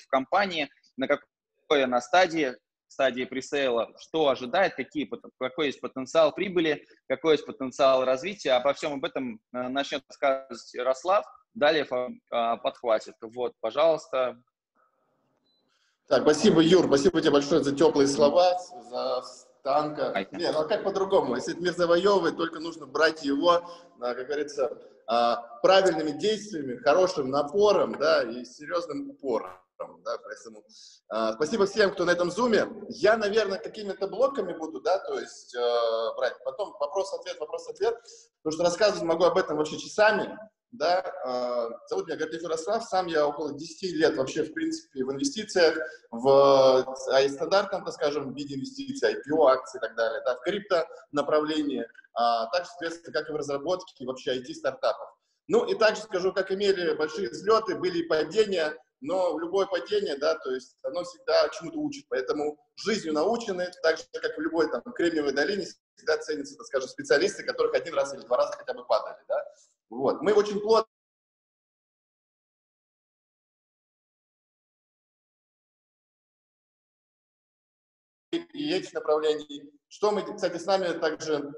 в компании, на какой она стадии, стадии пресейла, что ожидает, какие, какой есть потенциал прибыли, какой есть потенциал развития. Обо всем об этом э, начнет рассказывать Ярослав, далее э, подхватит. Вот, пожалуйста. Так, спасибо, Юр, спасибо тебе большое за теплые слова, за танка. Не, ну а как по-другому? Если мир завоевывает, только нужно брать его, как говорится, а, правильными действиями, хорошим напором, да, и серьезным упором. Да, поэтому э, спасибо всем, кто на этом зуме. Я, наверное, какими-то блоками буду, да, то есть э, брать. Потом вопрос-ответ, вопрос-ответ, потому что рассказывать могу об этом вообще часами да, э, зовут меня Гордеев Ярослав, сам я около 10 лет вообще, в принципе, в инвестициях, в а, стандартном, так скажем, виде инвестиций, IPO, акции и так далее, да, в крипто направлении, а также, соответственно, как и в разработке и вообще IT-стартапов. Ну, и также скажу, как имели большие взлеты, были и падения, но любое падение, да, то есть оно всегда чему-то учит, поэтому жизнью научены, так же, как в любой там Кремниевой долине, всегда ценятся, так скажем, специалисты, которых один раз или два раза хотя бы падали, да. Вот. Мы очень плотно и этих направлений. Что мы, кстати, с нами также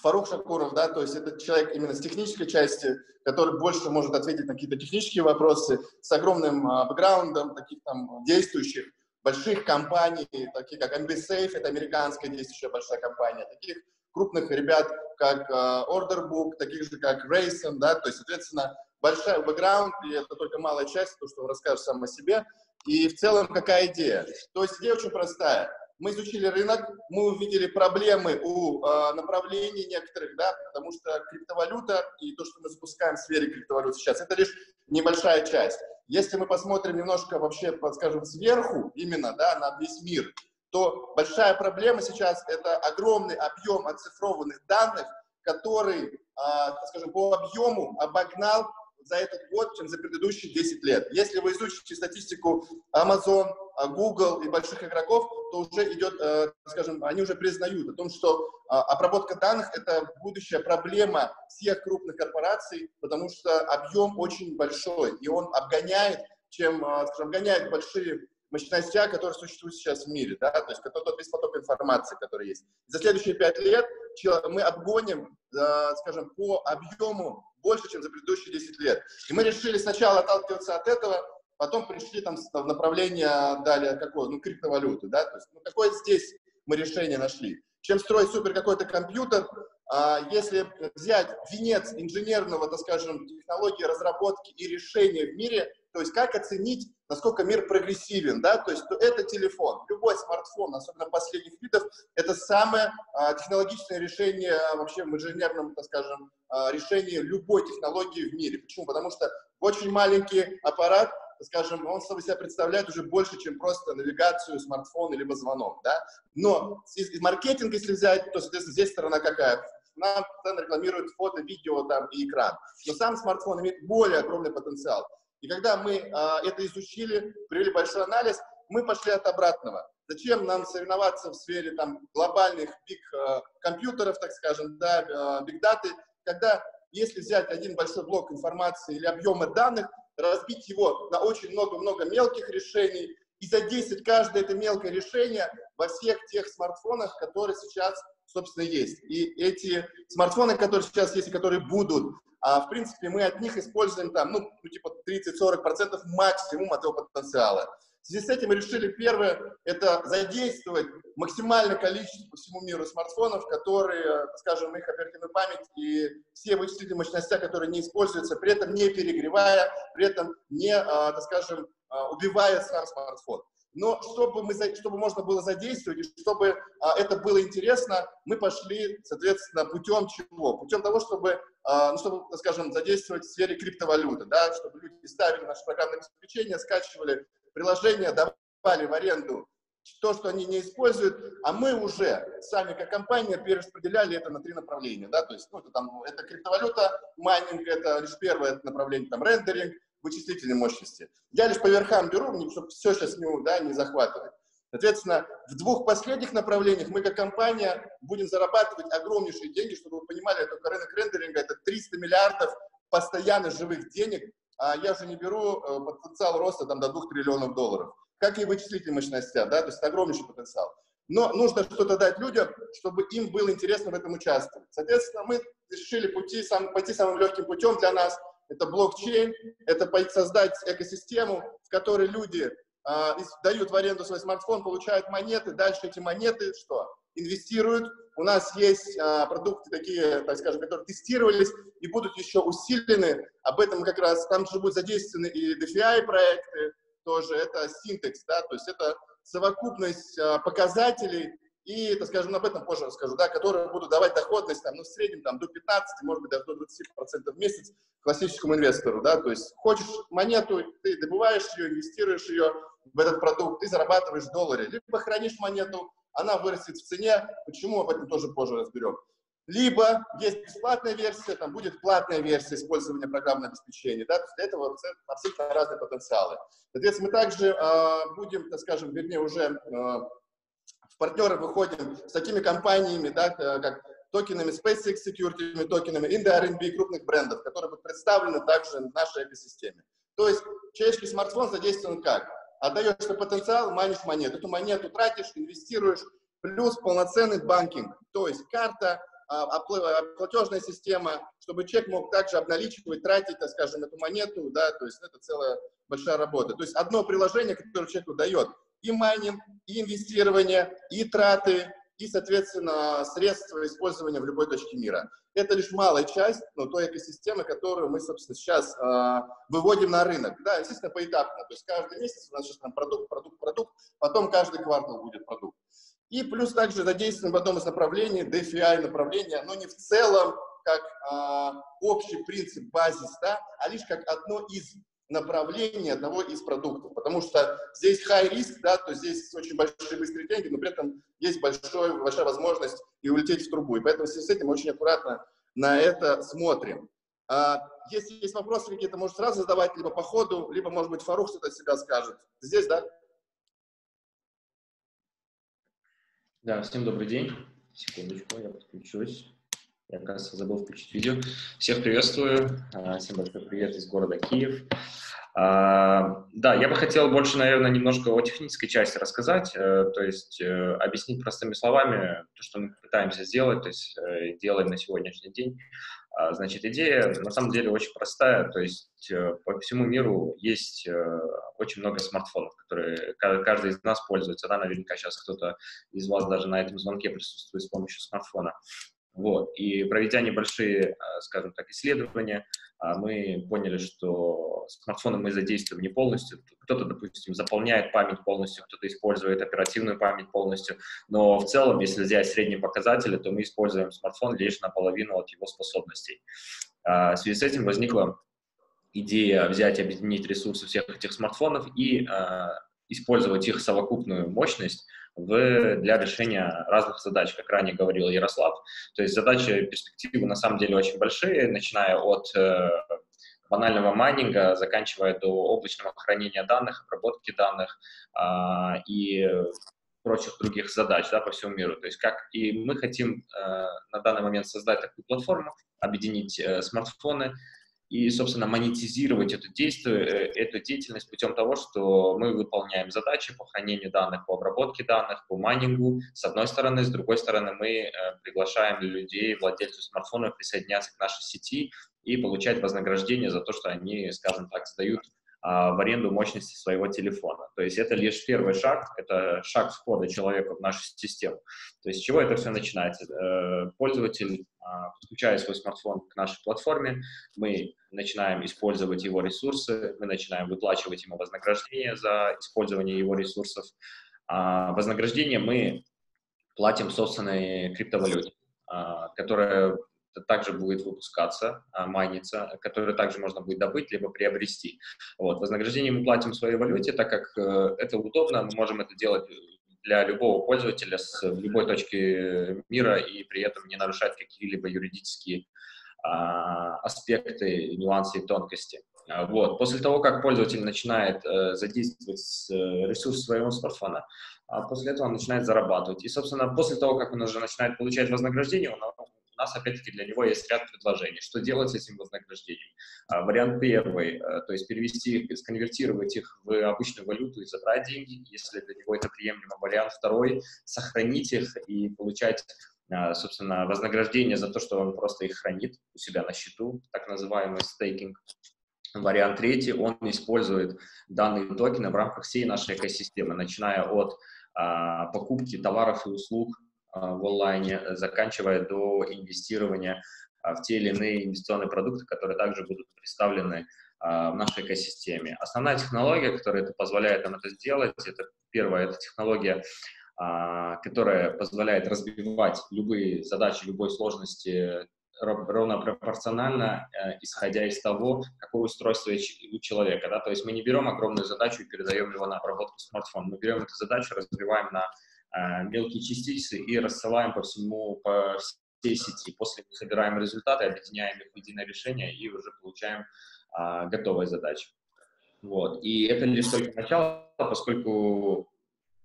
Фарух Шакуров, да, то есть это человек именно с технической части, который больше может ответить на какие-то технические вопросы, с огромным а, бэкграундом таких там действующих больших компаний, таких как MBSafe, это американская действующая большая компания, таких крупных ребят, как uh, Orderbook, таких же, как Rayson, да, то есть, соответственно, большой бэкграунд, и это только малая часть, то, что он расскажет сам о себе. И в целом какая идея? То есть идея очень простая. Мы изучили рынок, мы увидели проблемы у э, направлений некоторых, да, потому что криптовалюта и то, что мы запускаем в сфере криптовалют сейчас, это лишь небольшая часть. Если мы посмотрим немножко вообще, скажем, сверху, именно, да, на весь мир, то большая проблема сейчас – это огромный объем оцифрованных данных, который, а, скажем, по объему обогнал за этот год, чем за предыдущие 10 лет. Если вы изучите статистику Amazon, а, Google и больших игроков, то уже идет, э, скажем, они уже признают о том, что а, обработка данных – это будущая проблема всех крупных корпораций, потому что объем очень большой, и он обгоняет, чем, скажем, обгоняет большие мощностях, которые существуют сейчас в мире, да, то есть тот, тот весь поток информации, который есть. За следующие пять лет мы обгоним, э, скажем, по объему больше, чем за предыдущие 10 лет. И мы решили сначала отталкиваться от этого, потом пришли там в направление далее какое, ну, криптовалюты, да, то есть, ну, какое здесь мы решение нашли. Чем строить супер какой-то компьютер, а, если взять венец инженерного, так скажем, технологии разработки и решения в мире, то есть как оценить, насколько мир прогрессивен, да, то есть то это телефон, любой смартфон, особенно последних видов, это самое а, технологичное решение вообще в инженерном, так скажем, а, решении любой технологии в мире. Почему? Потому что очень маленький аппарат, скажем, он собой себя представляет уже больше, чем просто навигацию, смартфон, либо звонок, да. Но из, из маркетинга, если взять, то, соответственно, здесь сторона какая? Нам рекламируют фото, видео там и экран. Но сам смартфон имеет более огромный потенциал. И когда мы а, это изучили, провели большой анализ, мы пошли от обратного. Зачем нам соревноваться в сфере там, глобальных биг а, компьютеров, так скажем, да, биг даты, когда если взять один большой блок информации или объема данных, разбить его на очень много-много мелких решений и задействовать каждое это мелкое решение во всех тех смартфонах, которые сейчас, собственно, есть. И эти смартфоны, которые сейчас есть и которые будут, а в принципе мы от них используем там, ну, ну типа 30-40% максимум этого потенциала. В связи с этим мы решили первое, это задействовать максимальное количество по всему миру смартфонов, которые, скажем, их оперативную память и все вычислительные мощности, которые не используются, при этом не перегревая, при этом не, а, так скажем, а, убивая сам смартфон. Но чтобы, мы, чтобы можно было задействовать, и чтобы а, это было интересно, мы пошли, соответственно, путем чего? Путем того, чтобы, а, ну, чтобы, скажем, задействовать в сфере криптовалюты, да, чтобы люди ставили наше программное обеспечение, скачивали приложение, давали в аренду то, что они не используют, а мы уже сами как компания перераспределяли это на три направления, да, то есть, ну, это там, это криптовалюта, майнинг, это лишь первое направление, там, рендеринг, вычислительной мощности. Я лишь по верхам беру, чтобы все сейчас не, да, не захватывать. Соответственно, в двух последних направлениях мы как компания будем зарабатывать огромнейшие деньги, чтобы вы понимали, только рынок рендеринга это 300 миллиардов постоянно живых денег, а я уже не беру э, потенциал роста там, до 2 триллионов долларов. Как и вычислительные мощности, да, то есть это огромнейший потенциал. Но нужно что-то дать людям, чтобы им было интересно в этом участвовать. Соответственно, мы решили пути, сам, пойти самым легким путем для нас. Это блокчейн, это создать экосистему, в которой люди э, дают в аренду свой смартфон, получают монеты, дальше эти монеты что? Инвестируют. У нас есть э, продукты такие, так скажем, которые тестировались и будут еще усилены. Об этом как раз, там же будут задействованы и DeFi проекты, тоже это синтекс, да, то есть это совокупность э, показателей, и, так скажем, об этом позже расскажу, да, которые будут давать доходность там, ну, в среднем там, до 15, может быть, даже до 20% в месяц классическому инвестору. Да? То есть хочешь монету, ты добываешь ее, инвестируешь ее в этот продукт, ты зарабатываешь в долларе. Либо хранишь монету, она вырастет в цене, почему, об этом тоже позже разберем. Либо есть бесплатная версия, там будет платная версия использования программного обеспечения. Да? То есть для этого абсолютно разные потенциалы. Соответственно, мы также э, будем, так скажем, вернее, уже э, партнеры выходим с такими компаниями, да, как токенами SpaceX Security, токенами Indo-RNB крупных брендов, которые будут представлены также в нашей экосистеме. То есть человеческий смартфон задействован как? Отдаешь свой потенциал, манишь монету. Эту монету тратишь, инвестируешь, плюс полноценный банкинг, то есть карта, а, платежная система, чтобы человек мог также обналичивать, тратить, так скажем, эту монету, да, то есть это целая большая работа. То есть одно приложение, которое человеку дает и майнинг, и инвестирование, и траты, и, соответственно, средства использования в любой точке мира. Это лишь малая часть ну, той экосистемы, которую мы, собственно, сейчас э, выводим на рынок. Да, естественно, поэтапно. То есть каждый месяц у нас сейчас там продукт, продукт, продукт, потом каждый квартал будет продукт. И плюс также задействован в одном из направлений, DeFi направление, но не в целом как э, общий принцип, базис, да, а лишь как одно из направление одного из продуктов, потому что здесь high риск, да, то здесь очень большие быстрые деньги, но при этом есть большой, большая возможность и улететь в трубу. И поэтому с этим очень аккуратно на это смотрим. А, если есть вопросы какие-то, может сразу задавать, либо по ходу, либо, может быть, Фарух что-то от себя скажет. Здесь, да? Да, всем добрый день. Секундочку, я подключусь. Я, кажется, забыл включить видео. Всех приветствую. А, всем большой привет из города Киев. А, да, я бы хотел больше, наверное, немножко о технической части рассказать, э, то есть э, объяснить простыми словами то, что мы пытаемся сделать, то есть э, делаем на сегодняшний день. А, значит, идея на самом деле очень простая, то есть по всему миру есть очень много смартфонов, которые каждый из нас пользуется, да, наверняка сейчас кто-то из вас даже на этом звонке присутствует с помощью смартфона. Вот. И проведя небольшие, скажем так, исследования, а мы поняли, что смартфоны мы задействуем не полностью. Кто-то, допустим, заполняет память полностью, кто-то использует оперативную память полностью. Но в целом, если взять средние показатели, то мы используем смартфон лишь наполовину от его способностей. А, в связи с этим возникла идея взять объединить ресурсы всех этих смартфонов и а, использовать их совокупную мощность в, для решения разных задач, как ранее говорил Ярослав. То есть задачи перспективы на самом деле очень большие, начиная от э, банального майнинга, заканчивая до облачного хранения данных, обработки данных э, и прочих других задач да, по всему миру. То есть как и мы хотим э, на данный момент создать такую платформу, объединить э, смартфоны, и, собственно, монетизировать это действие, э, эту деятельность путем того, что мы выполняем задачи по хранению данных, по обработке данных, по майнингу, с одной стороны, с другой стороны, мы э, приглашаем людей, владельцев смартфонов присоединяться к нашей сети и получать вознаграждение за то, что они, скажем так, сдают в аренду мощности своего телефона. То есть это лишь первый шаг, это шаг входа человека в нашу систему. То есть с чего это все начинается? Э, пользователь, а, подключая свой смартфон к нашей платформе, мы начинаем использовать его ресурсы, мы начинаем выплачивать ему вознаграждение за использование его ресурсов. А вознаграждение мы платим собственной криптовалюте, которая также будет выпускаться, а, майниться, который также можно будет добыть, либо приобрести. Вот. Вознаграждение мы платим в своей валюте, так как э, это удобно, мы можем это делать для любого пользователя с любой точки мира и при этом не нарушать какие-либо юридические а, аспекты, нюансы и тонкости. А, вот. После того, как пользователь начинает э, задействовать э, ресурс своего смартфона, а после этого он начинает зарабатывать. И, собственно, после того, как он уже начинает получать вознаграждение, он нас, опять-таки, для него есть ряд предложений. Что делать с этим вознаграждением? А, вариант первый, а, то есть перевести сконвертировать их в обычную валюту и забрать деньги, если для него это приемлемо. Вариант второй, сохранить их и получать а, собственно, вознаграждение за то, что он просто их хранит у себя на счету, так называемый стейкинг. Вариант третий, он использует данные токены в рамках всей нашей экосистемы, начиная от а, покупки товаров и услуг в онлайне, заканчивая до инвестирования а, в те или иные инвестиционные продукты, которые также будут представлены а, в нашей экосистеме. Основная технология, которая это позволяет нам это сделать, это первая, это технология а, которая позволяет разбивать любые задачи любой сложности ровно пропорционально, э, исходя из того, какое устройство у человека. Да? То есть мы не берем огромную задачу и передаем его на обработку смартфона. Мы берем эту задачу, разбиваем на э, мелкие частицы и рассылаем по всему, по всей сети. После собираем результаты, объединяем их в единое решение и уже получаем э, готовые задачи. Вот. И это лишь только начало, поскольку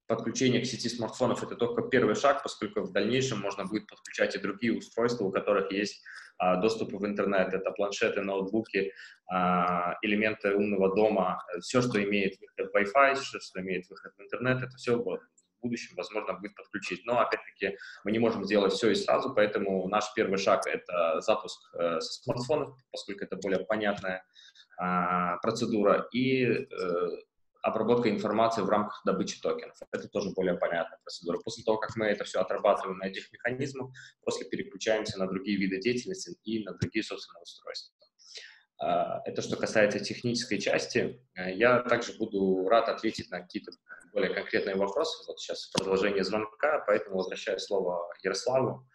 подключение к сети смартфонов это только первый шаг, поскольку в дальнейшем можно будет подключать и другие устройства, у которых есть а, доступ в интернет. Это планшеты, ноутбуки, а, элементы умного дома, все, что имеет выход Wi-Fi, все, что имеет выход в интернет, это все будущем возможно будет подключить. Но, опять-таки, мы не можем сделать все и сразу, поэтому наш первый шаг — это запуск э, со смартфонов, поскольку это более понятная а, процедура, и э, обработка информации в рамках добычи токенов. Это тоже более понятная процедура. После того, как мы это все отрабатываем на этих механизмах, после переключаемся на другие виды деятельности и на другие собственные устройства. А, это что касается технической части. А, я также буду рад ответить на какие-то более конкретные вопросы. Вот сейчас продолжение звонка, поэтому возвращаю слово Ярославу.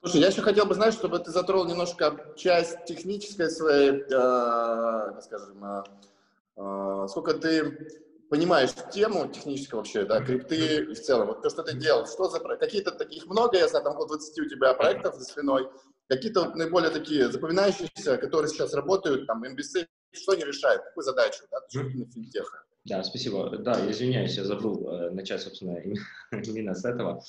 Слушай, я еще хотел бы, знать, чтобы ты затронул немножко часть технической своей, э, скажем, э, сколько ты понимаешь тему техническую вообще, да, крипты в целом, вот то, что ты делал, что за какие-то таких много, я знаю, там около 20 у тебя проектов за спиной, какие-то вот наиболее такие запоминающиеся, которые сейчас работают, там, MBC, что они решают, какую задачу, да, именно финтеха. Да, спасибо. Да, извиняюсь, я забыл э, начать, собственно, именно с этого.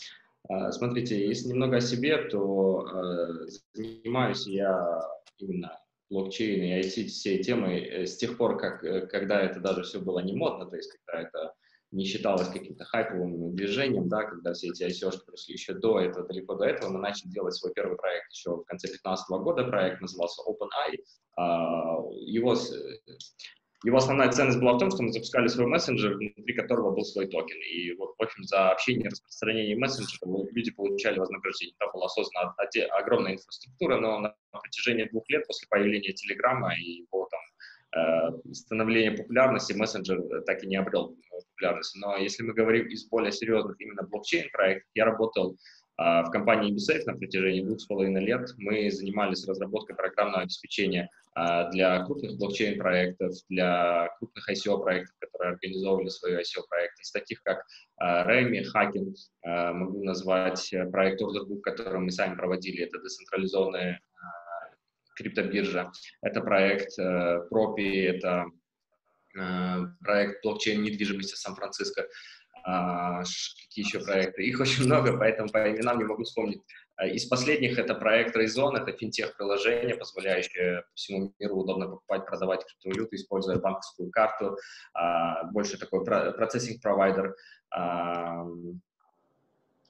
Э, смотрите, если немного о себе, то э, занимаюсь я именно блокчейн и IT, все темы э, с тех пор, как, э, когда это даже все было не модно, то есть когда это не считалось каким-то хайповым движением, да, когда все эти ICO пришли еще до этого, далеко до этого, мы начали делать свой первый проект еще в конце 2015 года, проект назывался OpenAI, а, его его основная ценность была в том, что мы запускали свой мессенджер, внутри которого был свой токен. И вот, в общем, за общение и распространение мессенджера люди получали вознаграждение. Там была создана огромная инфраструктура, но на протяжении двух лет после появления Телеграма и его там становления популярности мессенджер так и не обрел популярность. Но если мы говорим из более серьезных именно блокчейн-проектов, я работал в компании UBSafe на протяжении двух с половиной лет. Мы занимались разработкой программного обеспечения для крупных блокчейн-проектов, для крупных ICO-проектов, которые организовывали свои ICO-проекты, из таких как Remy, Hacking, могу назвать э, проект Orderbook, который мы сами проводили, это децентрализованная криптобиржа, это проект э, это э, проект блокчейн недвижимости Сан-Франциско, а, какие еще проекты. Их очень много, поэтому по именам не могу вспомнить. А, из последних это проект Rayzone, это финтех-приложение, позволяющее по всему миру удобно покупать, продавать криптовалюту, используя банковскую карту, а, больше такой процессинг-провайдер.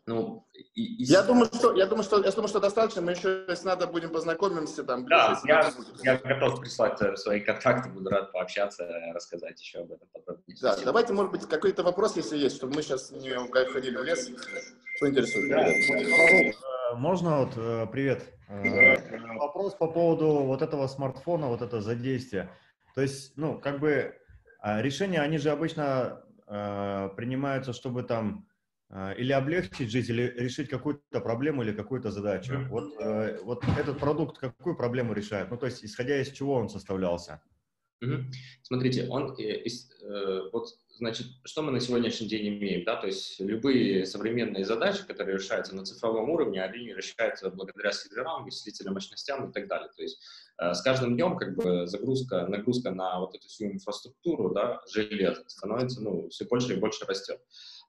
Ну, и, и... Я, думаю, что, я, думаю, что, я думаю, что достаточно. Мы еще, если надо, будем познакомимся там. Да, я, я готов прислать э, свои контакты, буду рад пообщаться, рассказать еще об этом подробнее. Да, давайте, может быть, какой-то вопрос, если есть, чтобы мы сейчас не ходили в лес. Что интересует? Да. Э, можно вот, э, привет. Вопрос по поводу вот этого смартфона, вот это задействие. То есть, ну, как бы решения, они же обычно принимаются, чтобы там а, или облегчить жизнь, или решить какую-то проблему или какую-то задачу. Mm-hmm. Вот, э, вот этот продукт какую проблему решает? Ну, то есть, исходя из чего он составлялся? Mm-hmm. Смотрите, он, э, э, вот значит, что мы на сегодняшний день имеем, да, то есть любые современные задачи, которые решаются на цифровом уровне, они решаются благодаря серверам, вычислительным мощностям и так далее. То есть э, с каждым днем как бы загрузка, нагрузка на вот эту всю инфраструктуру, да, железо становится, ну, все больше и больше растет.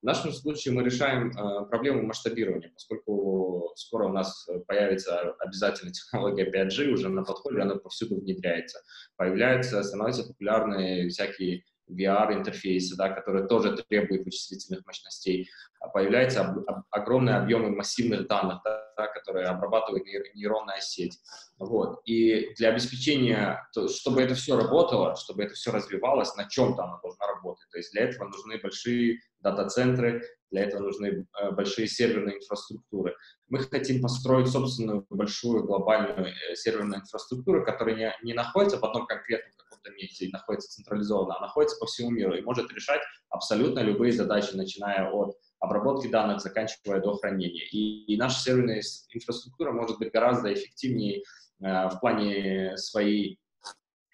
В нашем случае мы решаем э, проблему масштабирования, поскольку скоро у нас появится обязательно технология 5G уже на подходе, она повсюду внедряется. Появляются, становятся популярны всякие VR-интерфейсы, да, которые тоже требуют вычислительных мощностей. А появляются об, об, огромные объемы массивных данных, да, да, которые обрабатывает нейронная сеть. Вот. И для обеспечения, то, чтобы это все работало, чтобы это все развивалось, на чем-то оно должно работать. То есть для этого нужны большие дата-центры, для этого нужны э, большие серверные инфраструктуры. Мы хотим построить собственную большую глобальную э, серверную инфраструктуру, которая не, не находится в одном конкретном каком-то месте находится централизованно, а находится по всему миру и может решать абсолютно любые задачи, начиная от обработки данных, заканчивая до хранения. И, и наша серверная инфраструктура может быть гораздо эффективнее э, в плане своей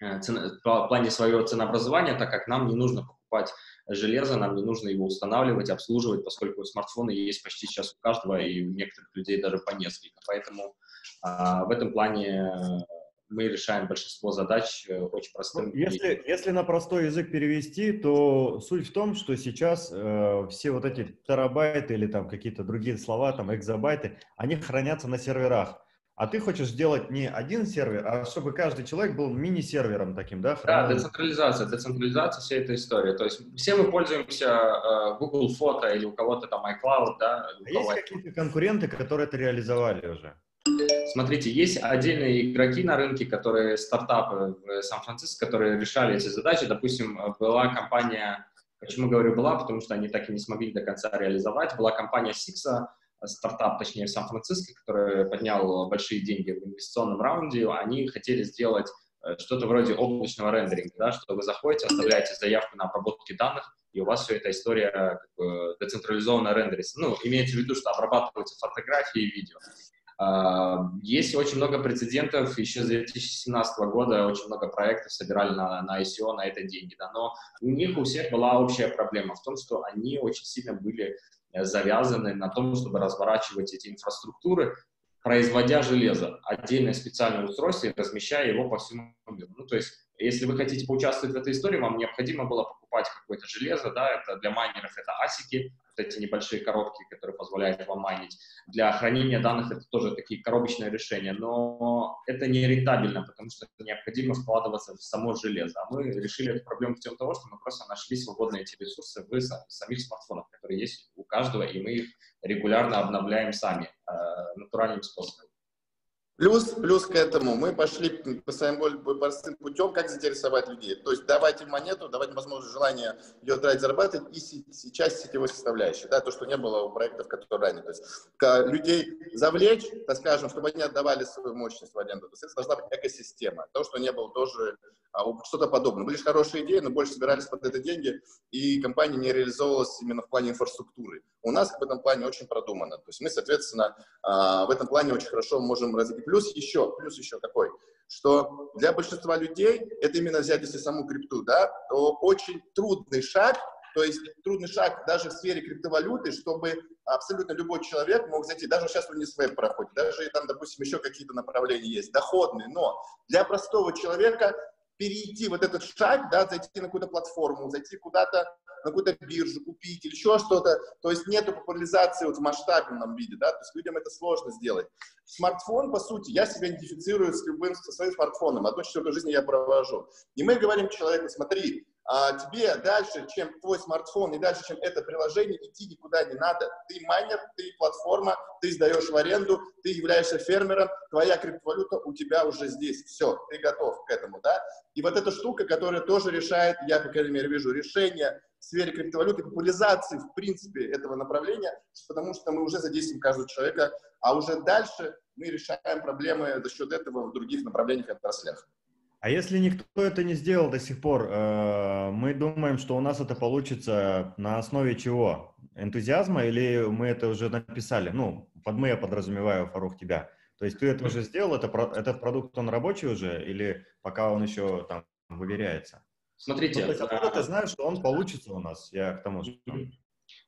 э, в плане своего ценообразования, так как нам не нужно покупать железо, нам не нужно его устанавливать, обслуживать, поскольку смартфоны есть почти сейчас у каждого, и у некоторых людей даже по несколько. Поэтому а, в этом плане мы решаем большинство задач э, очень простым. Ну, если, если на простой язык перевести, то суть в том, что сейчас э, все вот эти терабайты или там какие-то другие слова, там экзобайты, они хранятся на серверах. А ты хочешь сделать не один сервер, а чтобы каждый человек был мини-сервером таким, да? Хранил... Да, децентрализация, децентрализация всей этой истории. То есть все мы пользуемся э, Google Фото или у кого-то там iCloud, да? А есть какие-то конкуренты, которые это реализовали уже? Смотрите, есть отдельные игроки на рынке, которые стартапы в Сан-Франциско, которые решали эти задачи. Допустим, была компания, почему говорю была, потому что они так и не смогли до конца реализовать. Была компания Sixa, стартап, точнее, в Сан-Франциско, который поднял большие деньги в инвестиционном раунде. Они хотели сделать э, что-то вроде облачного рендеринга, да, что вы заходите, оставляете заявку на обработку данных, и у вас все эта история как бы децентрализованно рендерится. Ну, имеется в виду, что обрабатываются фотографии и видео. Есть очень много прецедентов, еще с 2017 года очень много проектов собирали на, на ICO на это деньги, да, но у них у всех была общая проблема в том, что они очень сильно были э, завязаны на том, чтобы разворачивать эти инфраструктуры, производя железо, отдельное специальное устройство и размещая его по всему миру. Ну, то есть, если вы хотите поучаствовать в этой истории, вам необходимо было покупать какое-то железо, да, это для майнеров это асики, вот эти небольшие коробки, которые позволяют вам майнить. Для хранения данных это тоже такие коробочные решения, но это не рентабельно, потому что необходимо вкладываться в само железо. А мы решили эту проблему путем того, что мы просто нашли свободные эти ресурсы в самих смартфонах, которые есть у каждого, и мы их регулярно обновляем сами э, натуральным способом. Плюс, плюс к этому мы пошли по своим простым путем, как заинтересовать людей. То есть давать им монету, давать им возможность, желание ее тратить, зарабатывать и сейчас сетевой составляющей, да, то, что не было у проектов, которые ранее. То есть людей завлечь, так скажем, чтобы они отдавали свою мощность в аренду. То есть должна быть экосистема. То, что не было тоже а, что-то подобное. Были хорошие идеи, но больше собирались под это деньги, и компания не реализовывалась именно в плане инфраструктуры. У нас в этом плане очень продумано. То есть мы, соответственно, а, в этом плане очень хорошо можем развить Плюс еще, плюс еще такой, что для большинства людей, это именно взять если саму крипту, да, то очень трудный шаг, то есть трудный шаг даже в сфере криптовалюты, чтобы абсолютно любой человек мог зайти, даже сейчас в Uniswap проходит, даже там, допустим, еще какие-то направления есть, доходные, но для простого человека перейти вот этот шаг, да, зайти на какую-то платформу, зайти куда-то на какую-то биржу купить или еще что-то. То есть нету популяризации вот в масштабном виде, да, то есть людям это сложно сделать. Смартфон, по сути, я себя идентифицирую с любым, со своим смартфоном, одну четвертую жизни я провожу. И мы говорим человеку, смотри, а, тебе дальше, чем твой смартфон и дальше, чем это приложение, идти никуда не надо. Ты майнер, ты платформа, ты сдаешь в аренду, ты являешься фермером, твоя криптовалюта у тебя уже здесь. Все, ты готов к этому, да? И вот эта штука, которая тоже решает, я, по крайней мере, вижу решение в сфере криптовалюты, популяризации, в принципе, этого направления, потому что мы уже задействуем каждого человека, а уже дальше мы решаем проблемы за счет этого в других направлениях и отраслях. А если никто это не сделал до сих пор, э, мы думаем, что у нас это получится на основе чего? Энтузиазма или мы это уже написали? Ну, под мы я подразумеваю, Фарух, тебя. То есть ты это уже сделал, это, этот продукт, он рабочий уже или пока он еще там выверяется? Смотрите. Ну, то есть откуда ты знаешь, что он получится у нас? Я к тому же.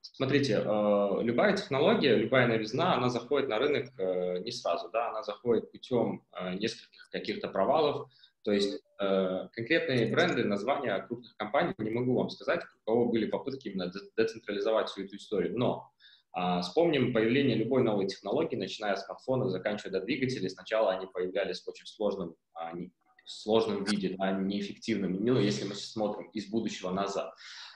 Смотрите, э, любая технология, любая новизна, она заходит на рынок э, не сразу, да, она заходит путем нескольких каких-то провалов, то есть конкретные бренды, названия крупных компаний не могу вам сказать, у кого были попытки именно децентрализовать всю эту историю, но а, вспомним появление любой новой технологии, начиная с смартфона, заканчивая до двигателей. Сначала они появлялись в очень сложном, а, не, сложном виде, а неэффективном. Ну, если мы смотрим из будущего назад.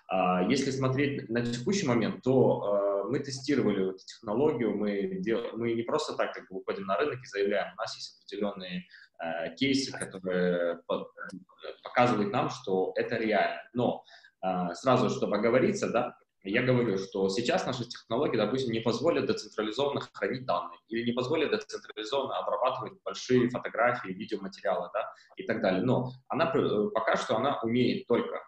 А, если смотреть на текущий момент, то мы тестировали эту технологию, мы, дел... мы не просто так как бы выходим на рынок и заявляем, у нас есть определенные э, кейсы, которые показывают нам, что это реально. Но э, сразу, чтобы оговориться, да, я говорю, что сейчас наши технологии, допустим, не позволят децентрализованно хранить данные или не позволят децентрализованно обрабатывать большие фотографии, видеоматериалы да, и так далее. Но она э, пока что она умеет только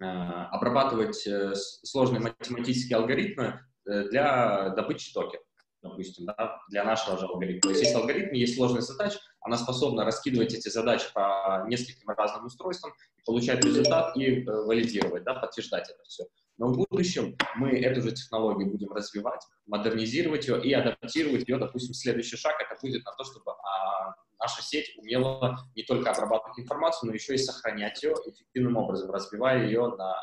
э, обрабатывать э, сложные математические алгоритмы для добычи токенов допустим, да, для нашего же алгоритма. То есть есть алгоритм, есть сложная задача, она способна раскидывать эти задачи по нескольким разным устройствам, получать результат и э, валидировать, да, подтверждать это все. Но в будущем мы эту же технологию будем развивать, модернизировать ее и адаптировать ее, допустим, следующий шаг это будет на то, чтобы а, наша сеть умела не только обрабатывать информацию, но еще и сохранять ее эффективным образом, разбивая ее на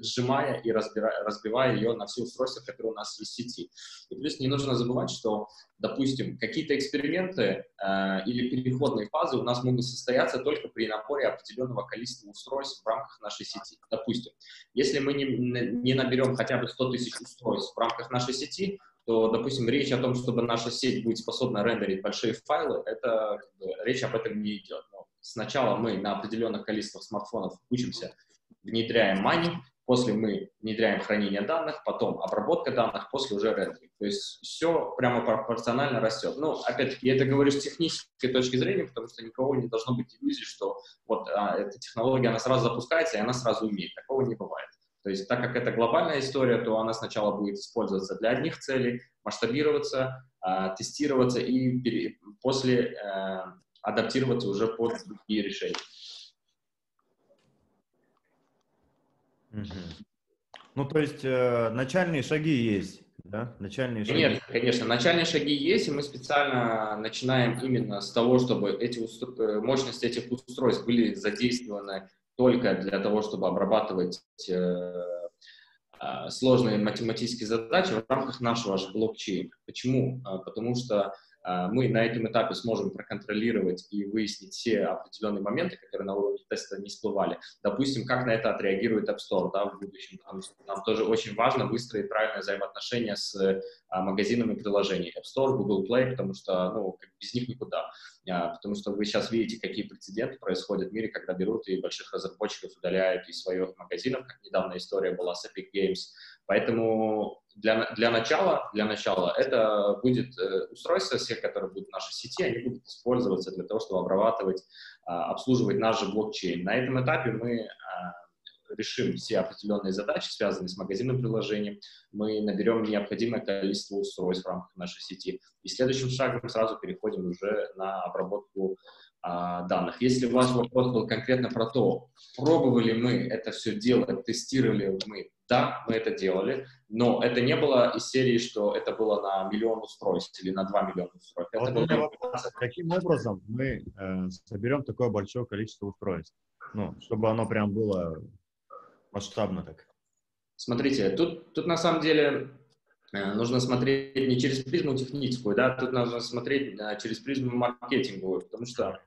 сжимая и разбирая, разбивая ее на все устройства, которые у нас есть в сети. И плюс не нужно забывать, что, допустим, какие-то эксперименты э, или переходные фазы у нас могут состояться только при наборе определенного количества устройств в рамках нашей сети. Допустим, если мы не, не наберем хотя бы 100 тысяч устройств в рамках нашей сети, то, допустим, речь о том, чтобы наша сеть будет способна рендерить большие файлы, это как бы, речь об этом не идет. Но сначала мы на определенных количествах смартфонов учимся, внедряем майнинг, после мы внедряем хранение данных, потом обработка данных, после уже рендеринг. То есть все прямо пропорционально растет. Ну, опять-таки, я это говорю с технической точки зрения, потому что никого не должно быть иллюзий, что вот а, эта технология, она сразу запускается, и она сразу умеет. Такого не бывает. То есть, так как это глобальная история, то она сначала будет использоваться для одних целей, масштабироваться, э, тестироваться и пере, после э, адаптироваться уже под другие решения. Ну, то есть э, начальные шаги есть, да? Начальные шаги. Нет, конечно, начальные шаги есть, и мы специально начинаем именно с того, чтобы эти устро... Э, мощности этих устройств были задействованы только для того, чтобы обрабатывать э, э, сложные математические задачи в рамках нашего же блокчейна. Почему? А, потому что а, мы на этом этапе сможем проконтролировать и выяснить все определенные моменты, которые на уровне теста не всплывали. Допустим, как на это отреагирует App Store да, в будущем, что нам тоже очень важно выстроить правильное взаимоотношение с а, магазинами приложений App Store, Google Play, потому что ну, без них никуда. А, потому что вы сейчас видите, какие прецеденты происходят в мире, когда берут и больших разработчиков удаляют из своих магазинов, как недавно история была с Epic Games. Поэтому для, для начала, для начала это будет э, устройство всех, которые будут в нашей сети, они будут использоваться для того, чтобы обрабатывать, а, обслуживать наш же блокчейн. На этом этапе мы а, решим все определенные задачи, связанные с магазинным приложением, мы наберем необходимое количество устройств в рамках нашей сети. И следующим шагом сразу переходим уже на обработку а, данных. Если ваш вопрос был конкретно про то, пробовали мы это все делать, тестировали мы, да, мы это делали, но это не было из серии, что это было на миллион устройств или на два миллиона устройств. Вот было... вопрос, каким образом мы э, соберем такое большое количество устройств? Ну, чтобы оно прям было масштабно так? Смотрите, тут, тут на самом деле э, нужно смотреть не через призму техническую, да, тут нужно смотреть а, через призму маркетинговую, потому что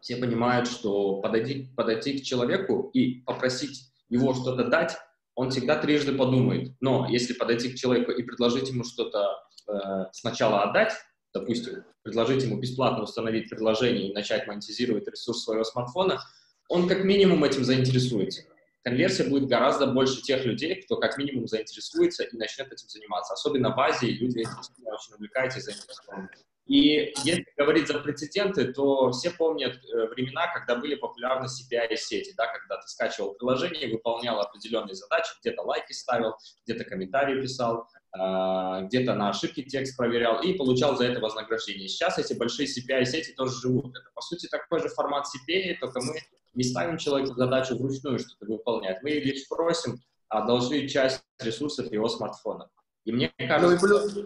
все понимают, что подойти, подойти к человеку и попросить его что-то дать, он всегда трижды подумает. Но если подойти к человеку и предложить ему что-то э, сначала отдать, допустим, предложить ему бесплатно установить приложение и начать монетизировать ресурс своего смартфона, он как минимум этим заинтересуется конверсия будет гораздо больше тех людей, кто как минимум заинтересуется и начнет этим заниматься. Особенно в Азии люди очень увлекаются и заинтересованы. И если говорить за прецеденты, то все помнят э, времена, когда были популярны CPI-сети, да, когда ты скачивал приложение, выполнял определенные задачи, где-то лайки ставил, где-то комментарии писал, э, где-то на ошибки текст проверял и получал за это вознаграждение. Сейчас эти большие CPI-сети тоже живут. Это, по сути, такой же формат CPI, только мы не ставим человеку задачу вручную что-то выполнять. Мы лишь просим одолжить часть ресурсов его смартфона. И мне кажется... Ну и плюс,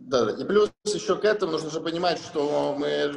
да, и плюс еще к этому нужно же понимать, что мы э,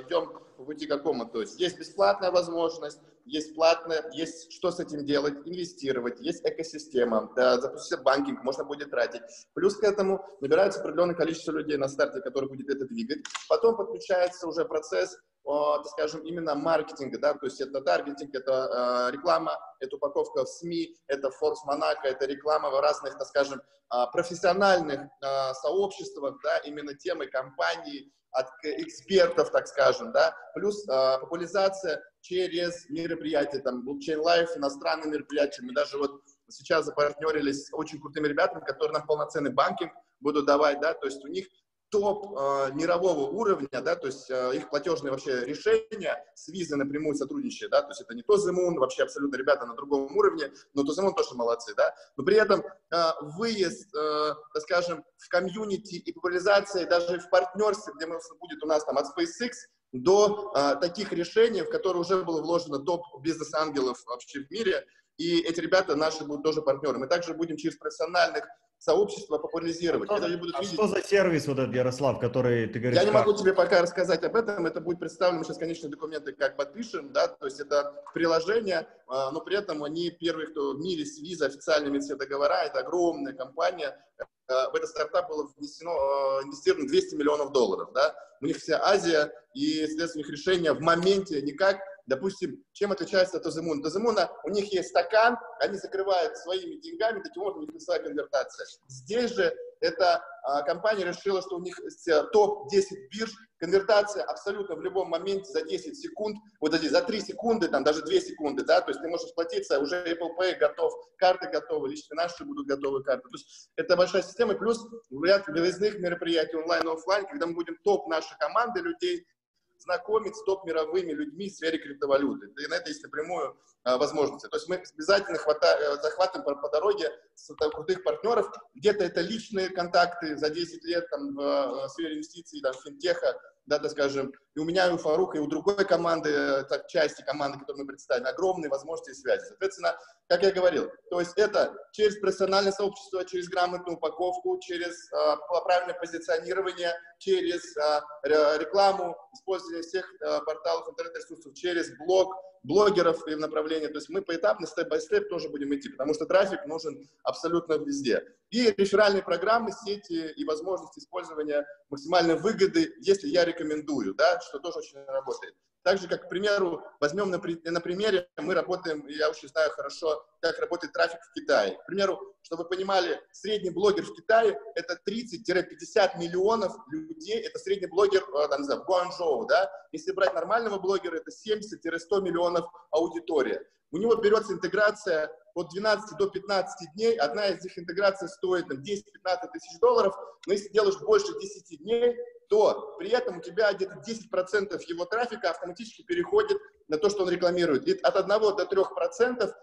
идем по пути какому. То есть есть бесплатная возможность, есть платное, есть что с этим делать, инвестировать, есть экосистема, да, запустить банкинг, можно будет тратить. Плюс к этому набирается определенное количество людей на старте, которые будет это двигать. Потом подключается уже процесс так скажем, именно маркетинга, да, то есть это таргетинг, это э, реклама, это упаковка в СМИ, это Форс Монако, это реклама в разных, так скажем, э, профессиональных э, сообществах, да, именно темы компании, от экспертов, так скажем, да, плюс э, популяризация через мероприятия, там, Blockchain Life, иностранные мероприятия, мы даже вот сейчас запартнерились с очень крутыми ребятами, которые нам полноценный банкинг будут давать, да, то есть у них топ э, мирового уровня, да, то есть э, их платежные вообще решения с визой напрямую сотрудничают, да, то есть это не то Зимун, вообще абсолютно ребята на другом уровне, но то Зимун тоже молодцы, да, но при этом э, выезд, э, так скажем, в комьюнити и популяризация даже в партнерстве, где мы, будет у нас там от SpaceX до э, таких решений, в которые уже было вложено топ бизнес-ангелов вообще в мире, и эти ребята наши будут тоже партнеры. Мы также будем через профессиональных сообщество популяризировать. А, что, будут а видеть... что за сервис вот этот, Ярослав, который ты говоришь? Я не могу тебе пока рассказать об этом, это будет представлено, сейчас конечные документы как подпишем, да, то есть это приложение, а, но при этом они первые, кто в мире с визой официальными все договора, это огромная компания, а, в этот стартап было внесено, инвестировано 200 миллионов долларов, да, у них вся Азия, и, следственно, их решение в моменте никак Допустим, чем отличается от Азимуна? От Азимуна у них есть стакан, они закрывают своими деньгами, таким образом них своя конвертация. Здесь же эта а, компания решила, что у них топ-10 бирж, конвертация абсолютно в любом моменте за 10 секунд, вот здесь за 3 секунды, там даже 2 секунды, да, то есть ты можешь сплотиться, уже Apple Pay готов, карты готовы, лично наши будут готовы карты. То есть это большая система, плюс ряд выездных мероприятий онлайн и офлайн, когда мы будем топ нашей команды людей знакомить с топ-мировыми людьми в сфере криптовалюты. И на это есть напрямую а, возможности. То есть мы обязательно хвата, э, захватываем по, дороге крутых партнеров. Где-то это личные контакты за 10 лет там, в, в сфере инвестиций, там, финтеха, да, так скажем, и у меня, и у Фарука, и у другой команды, э, так, части команды, которую мы представим, огромные возможности и связи. Соответственно, как я говорил, то есть это через профессиональное сообщество, через грамотную упаковку, через а, правильное позиционирование, через а, рекламу, использование всех а, порталов интернет-ресурсов, через блог, блогеров и направления. То есть мы поэтапно, степ-бай-степ тоже будем идти, потому что трафик нужен абсолютно везде. И реферальные программы, сети и возможность использования максимальной выгоды, если я рекомендую, да, что тоже очень работает. Так же, как, к примеру, возьмем на, на примере, мы работаем, я очень знаю хорошо, как работает трафик в Китае. К примеру, чтобы вы понимали, средний блогер в Китае – это 30-50 миллионов людей, это средний блогер, э, там, не знаю, в Гуанчжоу, да? Если брать нормального блогера, это 70-100 миллионов аудитория. У него берется интеграция от 12 до 15 дней, одна из них интеграций стоит 10-15 тысяч долларов, но если делаешь больше 10 дней, то при этом у тебя где-то 10% его трафика автоматически переходит на то, что он рекламирует. И от 1 до 3% а,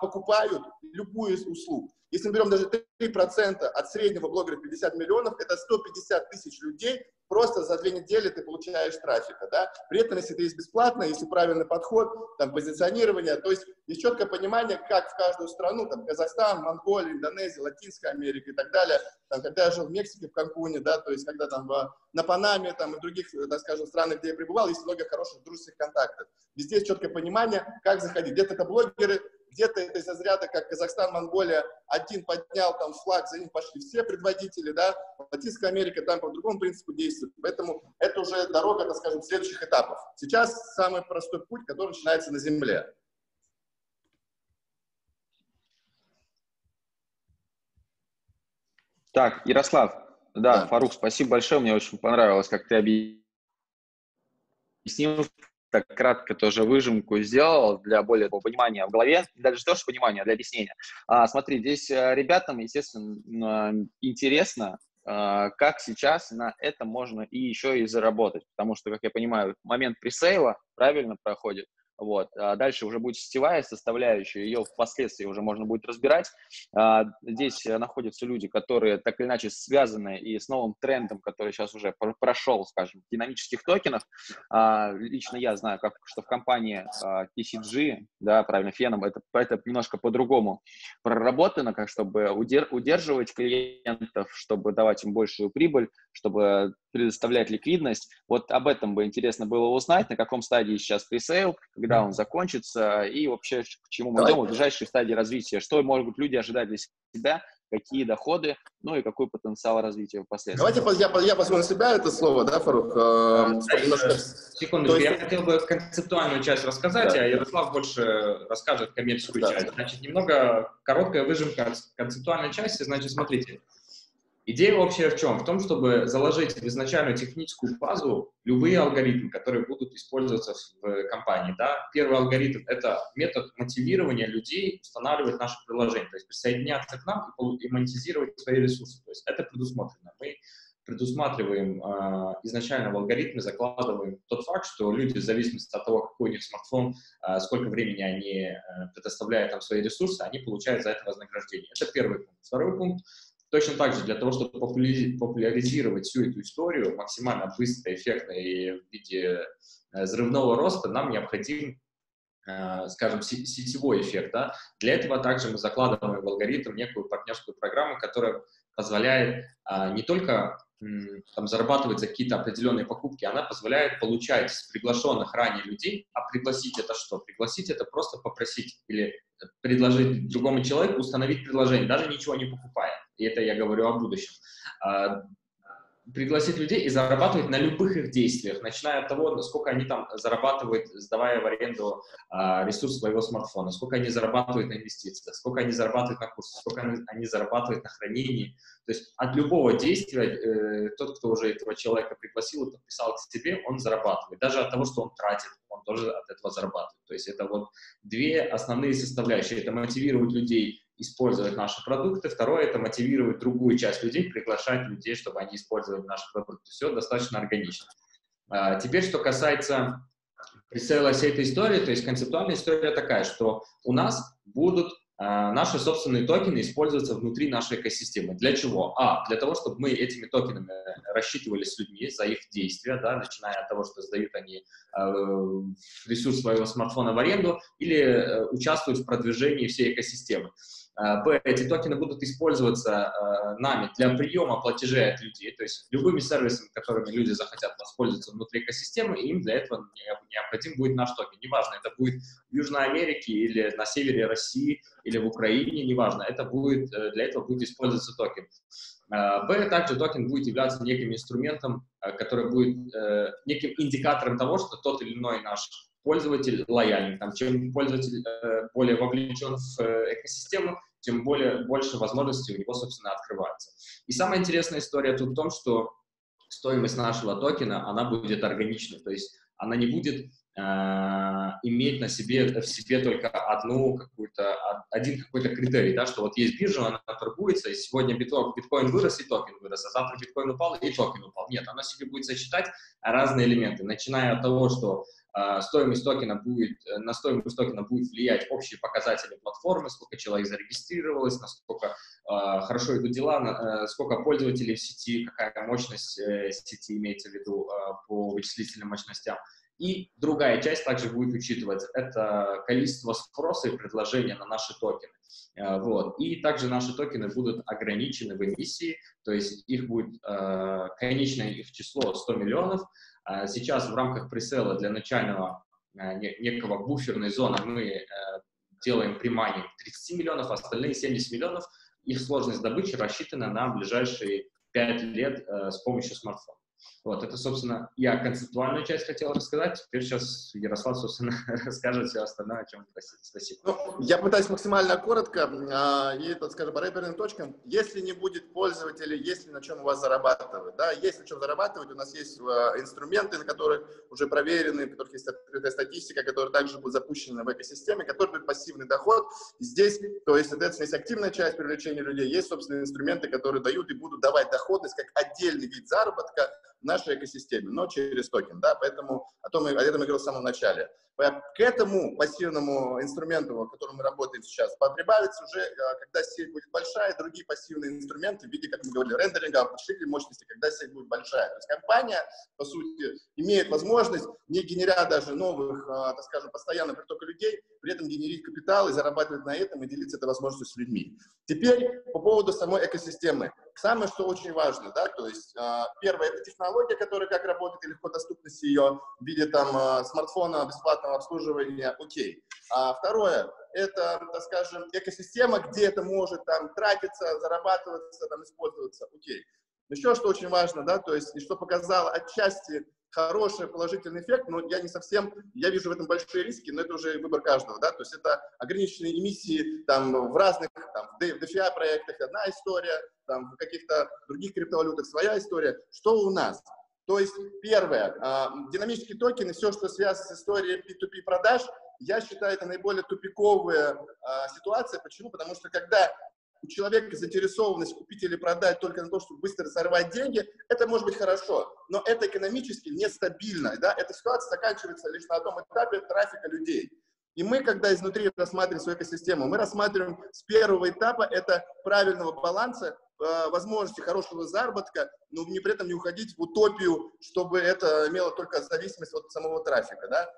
покупают любую из услуг. Если мы берем даже 3% от среднего блогера 50 миллионов, это 150 тысяч людей, просто за две недели ты получаешь трафика, да. При этом, если ты есть бесплатно, если правильный подход, там, позиционирование, то есть есть четкое понимание, как в каждую страну, там, Казахстан, Монголия, Индонезия, Латинская Америка и так далее, там, когда я жил в Мексике, в Канкуне, да, то есть когда там в, на Панаме, там, и других, так скажем, странах, где я пребывал, есть много хороших дружеских контактов. Везде есть четкое понимание, как заходить. Где-то это блогеры, где-то это из разряда, как Казахстан, Монголия, один поднял там флаг, за ним пошли все предводители, да, Латинская Америка там по другому принципу действует. Поэтому это уже дорога, так скажем, следующих этапов. Сейчас самый простой путь, который начинается на земле. Так, Ярослав, да, да, Фарук, спасибо большое, мне очень понравилось, как ты объяснил так кратко тоже выжимку сделал для более понимания в голове, даже то, что понимания, для объяснения. А, смотри, здесь э, ребятам, естественно, интересно, а, как сейчас на этом можно и еще и заработать, потому что, как я понимаю, момент пресейла правильно проходит, Вот. А дальше уже будет сетевая составляющая, ее впоследствии уже можно будет разбирать. А, здесь находятся люди, которые так или иначе связаны и с новым трендом, который сейчас уже прошел, скажем, динамических токенов. А, лично я знаю, как, что в компании а, TCG, да, правильно, феном, это, это немножко по-другому проработано, как чтобы удер, удерживать клиентов, чтобы давать им большую прибыль, чтобы предоставлять ликвидность. Вот об этом бы интересно было узнать, на каком стадии сейчас пресейл, он закончится и вообще к чему мы идем в ближайшей стадии развития, что могут люди ожидать для себя, какие доходы, ну и какой потенциал развития впоследствии. Давайте я, я посмотрю на себя это слово, да, Фарух? Э, Секундочку, есть... я хотел бы концептуальную часть рассказать, да. а Ярослав больше расскажет коммерческую да. часть. Значит, немного короткая выжимка концептуальной части. Значит, смотрите, Идея общая в чем? В том, чтобы заложить в изначальную техническую базу любые алгоритмы, которые будут использоваться в компании. Да? Первый алгоритм — это метод мотивирования людей устанавливать наше приложение, то есть присоединяться к нам и монетизировать свои ресурсы. То есть это предусмотрено. Мы предусматриваем э, изначально в алгоритме, закладываем тот факт, что люди в зависимости от того, какой у них смартфон, э, сколько времени они э, предоставляют там свои ресурсы, они получают за это вознаграждение. Это первый пункт. Второй пункт Точно так же для того, чтобы популяризировать всю эту историю максимально быстро, эффектно и в виде э, взрывного роста, нам необходим, э, скажем, сетевой эффект. Да? Для этого также мы закладываем в алгоритм некую партнерскую программу, которая позволяет а, не только там, зарабатывать за какие-то определенные покупки, она позволяет получать с приглашенных ранее людей, а пригласить это что? Пригласить это просто попросить или предложить другому человеку установить предложение, даже ничего не покупая. И это я говорю о будущем. А, пригласить людей и зарабатывать на любых их действиях, начиная от того, сколько они там зарабатывают, сдавая в аренду а, ресурс своего смартфона, сколько они зарабатывают на инвестициях, сколько они зарабатывают на курсах, сколько они, зарабатывают на хранении. То есть от любого действия э, тот, кто уже этого человека пригласил и подписал к себе, он зарабатывает. Даже от того, что он тратит, он тоже от этого зарабатывает. То есть это вот две основные составляющие. Это мотивировать людей использовать наши продукты. Второе — это мотивировать другую часть людей, приглашать людей, чтобы они использовали наши продукты. Все достаточно органично. А, теперь, что касается пресейла всей этой истории, то есть концептуальная история такая, что у нас будут а, наши собственные токены используются внутри нашей экосистемы. Для чего? А, для того, чтобы мы этими токенами рассчитывались с людьми за их действия, да, начиная от того, что сдают они э, ресурс своего смартфона в аренду или э, участвуют в продвижении всей экосистемы. Э, б, эти токены будут использоваться э, нами для приема платежей от людей, то есть любыми сервисами, которыми люди захотят воспользоваться внутри экосистемы, им для этого необходим будет наш токен. Неважно, это будет в Южной Америке или на севере России или в Украине, неважно, это будет, э, для этого будет использоваться токен. Б, также токен будет являться неким инструментом, который будет неким индикатором того, что тот или иной наш пользователь лояльный. Там, чем пользователь э, более вовлечен в э, экосистему, тем более, больше возможностей у него, собственно, открывается. И самая интересная история тут в том, что стоимость нашего токена, она будет органичной, то есть она не будет э, иметь на себе, в себе только одну какую-то, один какой-то критерий, да, что вот есть биржа, она торгуется, и сегодня биткоин, биткоин вырос, и токен вырос, а завтра биткоин упал, и токен упал. Нет, она себе будет сочетать разные элементы, начиная от того, что стоимость токена будет, э, на стоимость токена будет влиять общие показатели платформы, сколько человек зарегистрировалось, насколько э, хорошо идут дела, э, сколько пользователей в сети, какая мощность э, сети имеется в виду э, по вычислительным мощностям. И другая часть также будет учитываться. Это количество спроса и предложения на наши токены. Э, вот. И также наши токены будут ограничены в эмиссии, то есть их будет э, конечное их число 100 миллионов, а сейчас в рамках пресела для начального э, некого буферной зоны мы э, делаем примани 30 миллионов, остальные 70 миллионов, их сложность добычи рассчитана на ближайшие 5 лет э, с помощью смартфона. Вот, это, собственно, я концептуальную часть хотел рассказать. Теперь сейчас Ярослав, собственно, расскажет все остальное, о чем просили. Спасибо. Ну, я пытаюсь максимально коротко э, и, так скажем, по рэперным точкам. Если не будет пользователей, если на чем у вас зарабатывать, да, есть на чем зарабатывать, у нас есть э, инструменты, на которых уже проверены, у которых есть открытая статистика, которые также будут запущены в экосистеме, которые дают пассивный доход. Здесь, то есть, соответственно, есть активная часть привлечения людей, есть, собственно, инструменты, которые дают и будут давать доходность как отдельный вид заработка, нашей экосистеме, но через токен, да, поэтому о том, о этом я говорил в самом начале. К этому пассивному инструменту, о котором мы работаем сейчас, прибавится уже, э, когда сеть будет большая, другие пассивные инструменты в виде, как мы говорили, рендеринга, обучения мощности, когда сеть будет большая. То есть компания, по сути, имеет возможность, не генеря даже новых, э, так скажем, постоянно притока людей, при этом генерить капитал и зарабатывать на этом и делиться этой возможностью с людьми. Теперь по поводу самой экосистемы. Самое, что очень важно, да, то есть э, первое, это технология, которая как работает и легко доступность ее в виде там смартфона бесплатно бесплатного обслуживания, окей. А второе, это, так скажем, экосистема, где это может там тратиться, зарабатываться, там использоваться, окей. Еще что очень важно, да, то есть, и что показало отчасти хороший положительный эффект, но я не совсем, я вижу в этом большие риски, но это уже выбор каждого, да, то есть это ограниченные эмиссии там в разных, там, в DeFi проектах одна история, там в каких-то других криптовалютах своя история. Что у нас? То есть, первое, а, динамические токены, все, что связано с историей P2P продаж, я считаю, это наиболее тупиковая а, ситуация. Почему? Потому что когда у человека заинтересованность купить или продать только на то, чтобы быстро сорвать деньги, это может быть хорошо, но это экономически нестабильно. Да? Эта ситуация заканчивается лишь на том этапе трафика людей. И мы, когда изнутри рассматриваем свою экосистему, мы рассматриваем с первого этапа это правильного баланса возможности хорошего заработка, но не при этом не уходить в утопию, чтобы это имело только зависимость от самого трафика, да.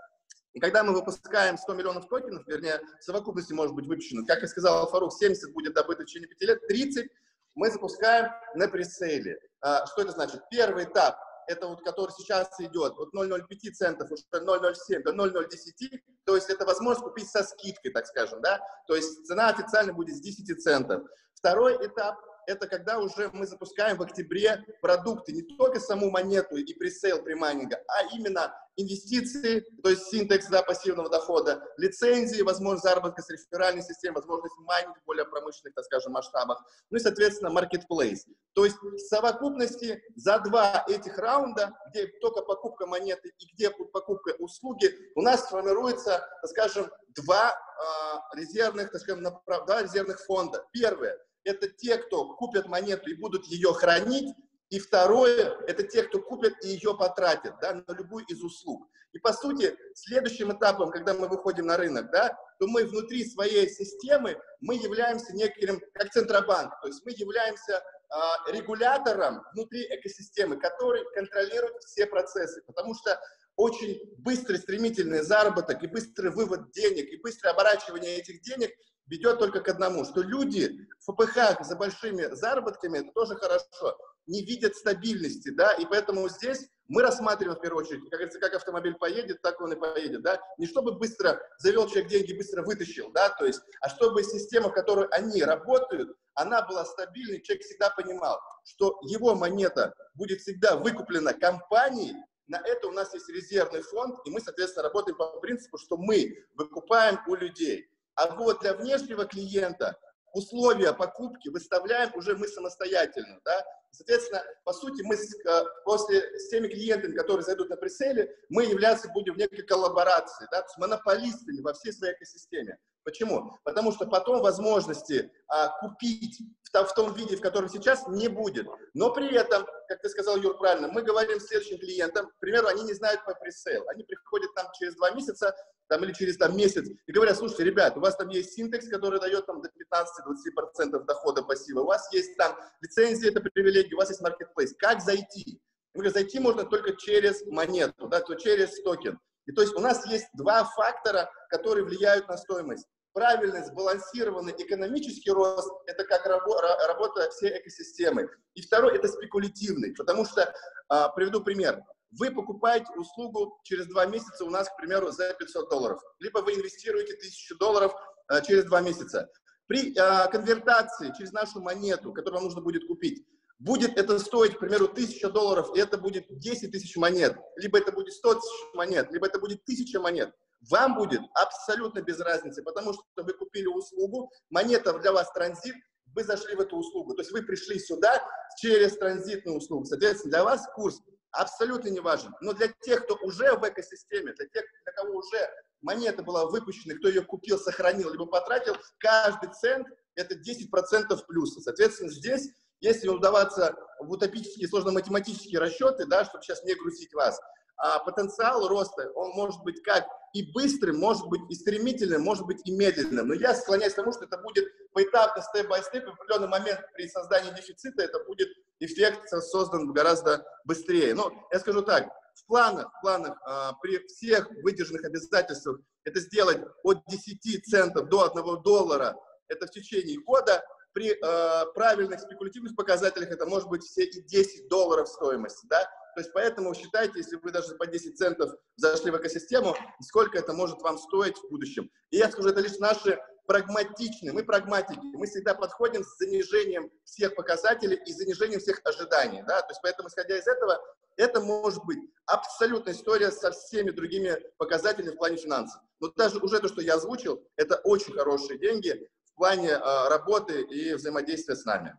И когда мы выпускаем 100 миллионов токенов, вернее, в совокупности может быть выпущено, как и сказал Фарук, 70 будет добыто в течение 5 лет, 30 мы запускаем на пресейле. А, что это значит? Первый этап, это вот который сейчас идет, вот 0,05 центов, уже 0,07 до 0,010, то есть это возможность купить со скидкой, так скажем, да, то есть цена официально будет с 10 центов. Второй этап это когда уже мы запускаем в октябре продукты, не только саму монету и пресейл примайнинга, а именно инвестиции, то есть синтекс да, пассивного дохода, лицензии, возможность заработка с реферальной системой, возможность майнинг в более промышленных, так скажем, масштабах, ну и, соответственно, marketplace. То есть в совокупности за два этих раунда, где только покупка монеты и где покупка услуги, у нас сформируется, так скажем, два э, резервных, так скажем, направ... два резервных фонда. Первое – это те, кто купят монету и будут ее хранить, и второе, это те, кто купят и ее потратят, да, на любую из услуг. И по сути, следующим этапом, когда мы выходим на рынок, да, то мы внутри своей системы, мы являемся неким, как Центробанк, то есть мы являемся э, регулятором внутри экосистемы, который контролирует все процессы, потому что очень быстрый, стремительный заработок и быстрый вывод денег, и быстрое оборачивание этих денег ведет только к одному, что люди в ФПХ за большими заработками, это тоже хорошо, не видят стабильности, да, и поэтому здесь мы рассматриваем в первую очередь, как говорится, как автомобиль поедет, так он и поедет, да, не чтобы быстро завел человек деньги, быстро вытащил, да, то есть, а чтобы система, в которой они работают, она была стабильной, человек всегда понимал, что его монета будет всегда выкуплена компанией, на это у нас есть резервный фонд, и мы, соответственно, работаем по принципу, что мы выкупаем у людей. А вот для внешнего клиента условия покупки выставляем уже мы самостоятельно, да, Соответственно, по сути, мы с, э, после, с теми клиентами, которые зайдут на преселе, мы являться будем в некой коллаборации, да, с монополистами во всей своей экосистеме. Почему? Потому что потом возможности а, купить в, в том виде, в котором сейчас, не будет. Но при этом, как ты сказал, Юр, правильно, мы говорим следующим клиентам, к примеру, они не знают по пресейл. Они приходят там через два месяца, там, или через там, месяц, и говорят, слушайте, ребят, у вас там есть синтекс, который дает там до 15-20% дохода пассива, у вас есть там лицензия, это привилегия, у вас есть маркетплейс. Как зайти? Мы говорим, зайти можно только через монету, да, то через токен. И то есть у нас есть два фактора, которые влияют на стоимость. Правильный, сбалансированный экономический рост – это как рабо работа всей экосистемы. И второй – это спекулятивный, потому что, а, приведу пример. Вы покупаете услугу через два месяца у нас, к примеру, за 500 долларов. Либо вы инвестируете 1000 долларов а, через два месяца. При а, конвертации через нашу монету, которую вам нужно будет купить, будет это стоить, к примеру, 1000 долларов, и это будет 10 тысяч монет. Либо это будет 100 тысяч монет, либо это будет 1000 монет. Вам будет абсолютно без разницы, потому что вы купили услугу, монета для вас транзит, вы зашли в эту услугу. То есть вы пришли сюда через транзитную услугу. Соответственно, для вас курс абсолютно не важен. Но для тех, кто уже в экосистеме, для тех, для кого уже монета была выпущена, кто ее купил, сохранил, либо потратил, каждый цент – это 10% плюса. Соответственно, здесь, если удаваться в утопические, сложно-математические расчеты, да, чтобы сейчас не грузить вас, а, потенциал роста, он может быть как и быстрым, может быть и стремительным, может быть и медленным. Но я склоняюсь к тому, что это будет поэтапно, степ-бай-степ, в определенный момент при создании дефицита это будет эффект создан гораздо быстрее. Ну, я скажу так, в планах, в планах а, при всех выдержанных обязательствах это сделать от 10 центов до 1 доллара, это в течение года, при э, правильных спекулятивных показателях это может быть все и 10 долларов стоимости, да, то есть поэтому считайте, если вы даже по 10 центов зашли в экосистему, сколько это может вам стоить в будущем. И я скажу, это лишь наши прагматичные, мы прагматики, мы всегда подходим с занижением всех показателей и занижением всех ожиданий, да, то есть поэтому, исходя из этого, это может быть абсолютная история со всеми другими показателями в плане финансов. Но даже уже то, что я озвучил, это очень хорошие деньги плане э, работы и взаимодействия с нами.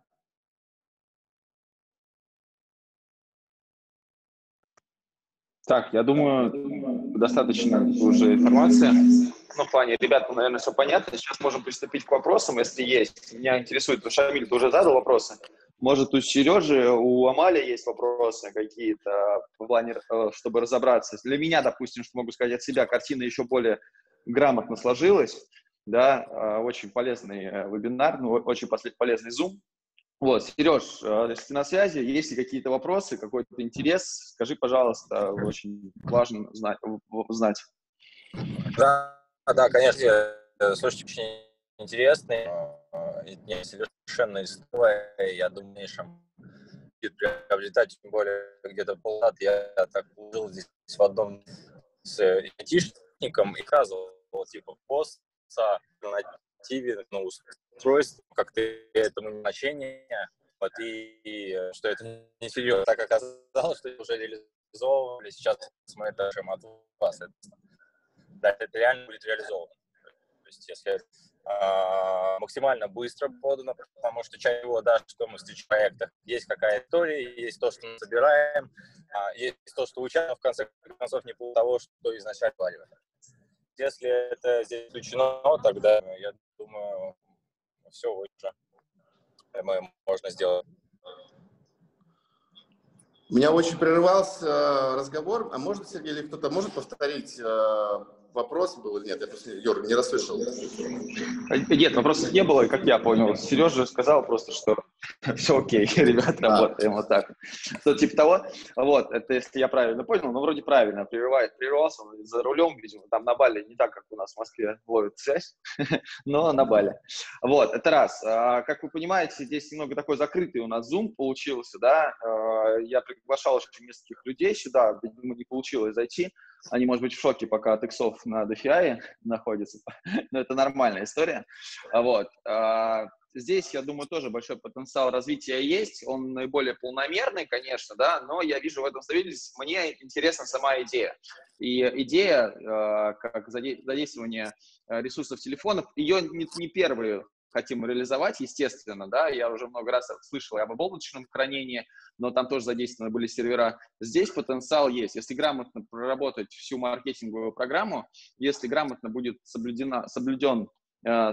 Так, я думаю, достаточно уже информации. Ну, в плане, ребят, наверное, все понятно. Сейчас можем приступить к вопросам, если есть. Меня интересует, потому что Шамиль, ты уже задал вопросы. Может, у Сережи, у Амали есть вопросы какие-то в плане, э, чтобы разобраться. Для меня, допустим, что могу сказать от себя, картина еще более грамотно сложилась. Да, э, очень полезный э, вебинар, ну, очень полезный зум. Вот, Сереж, э, если ты на связи, есть ли какие-то вопросы, какой-то интерес, скажи, пожалуйста, очень важно знать. Да, да, конечно, слушайте, очень интересный, э, не совершенно история, я думаю, в дальнейшем будет приобретать, тем более где-то полгода я так жил здесь в одном с айтишником и рассказывал, типа, пост на нативе, ну, устройств, как-то этому значения, вот, и, и что это не серьезно. Так оказалось, что уже реализовывали, сейчас мы это ждем от вас. Это, да, это реально будет реализовано. То есть, если э, максимально быстро подано, потому что чаще всего, да, что мы встречаем в проектах, есть какая история, есть то, что мы собираем, а, есть то, что участвуем, в конце концов, не по того, что изначально говорили. Если это здесь включено, тогда, я думаю, все уже мы, можно сделать. У меня очень прерывался э, разговор. А может, Сергей, или кто-то может повторить э, вопрос был или нет? Я просто, Юр, не расслышал. Нет, вопросов не было, как я понял. Сережа сказал просто, что все окей, ребят, работаем вот так. Что типа того. Вот, это если я правильно понял, ну, вроде правильно, прерывает, прервался за рулем, видимо, там на Бали не так, как у нас в Москве ловит связь, но на Бали. Вот, это раз. А, как вы понимаете, здесь немного такой закрытый у нас Zoom получился, да, а, я приглашал очень нескольких людей сюда, видимо, не получилось зайти, они, может быть, в шоке, пока от иксов на DeFi находятся. Но это нормальная история. Вот. Здесь, я думаю, тоже большой потенциал развития есть. Он наиболее полномерный, конечно, да, но я вижу в этом стабильность. Мне интересна сама идея. И идея, а, как задействование ресурсов телефонов, ее не первую хотим реализовать, естественно, да, я уже много раз слышал об облачном хранении, но там тоже задействованы были сервера. Здесь потенциал есть. Если грамотно проработать всю маркетинговую программу, если грамотно будет соблюдена, соблюден э,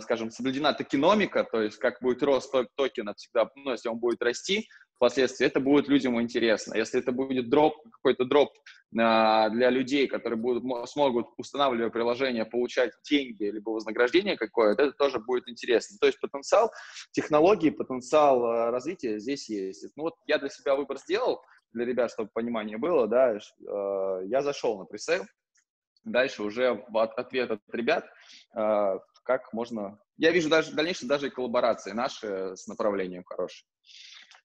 скажем, соблюдена токеномика, то есть как будет рост токена всегда, ну, если он будет расти, впоследствии, это будет людям интересно. Если это будет дроп, какой-то дроп а, для людей, которые будут, смогут, устанавливая приложение, получать деньги либо вознаграждение какое-то, это тоже будет интересно. То есть потенциал технологии, потенциал а, развития здесь есть. Ну вот я для себя выбор сделал, для ребят, чтобы понимание было, да, я зашел на пресейл, дальше уже ответ от ребят, как можно... Я вижу даже дальнейшие даже и коллаборации наши с направлением хорошие.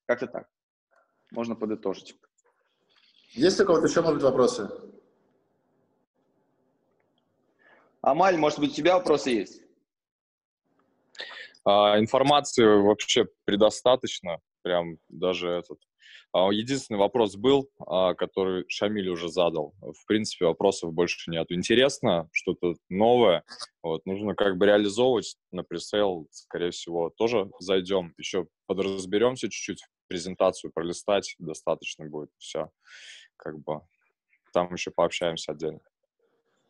Как-то так. Можно подытожить. Есть у кого-то еще, может быть, вопросы? Амаль, может быть, у тебя вопросы есть? А, информации вообще предостаточно, прям даже этот. А, единственный вопрос был, а, который Шамиль уже задал. В принципе, вопросов больше нет. Интересно, что-то новое. Вот, нужно как бы реализовывать на пресейл, скорее всего, тоже зайдем. Еще подразберемся чуть-чуть, презентацию пролистать достаточно будет. Все, как бы там еще пообщаемся отдельно.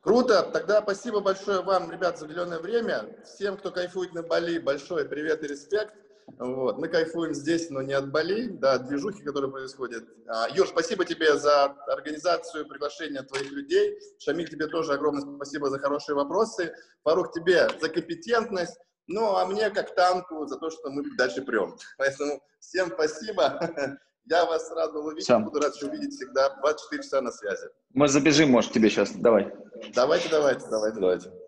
Круто. Тогда спасибо большое вам, ребят, за уделенное время. Всем, кто кайфует на Бали, большой привет и респект. Вот. Мы кайфуем здесь, но не от Бали, да, от движухи, которая происходит. А, Юр, спасибо тебе за организацию, приглашение твоих людей. Шамиль, тебе тоже огромное спасибо за хорошие вопросы. Фарух, тебе за компетентность. Ну, а мне как танку за то, что мы дальше прем. Поэтому всем спасибо. Я вас рад был увидеть, Все. буду рад увидеть всегда 24 часа на связи. Мы забежим, может, тебе сейчас. Давай. Давайте, давайте, давайте, давайте.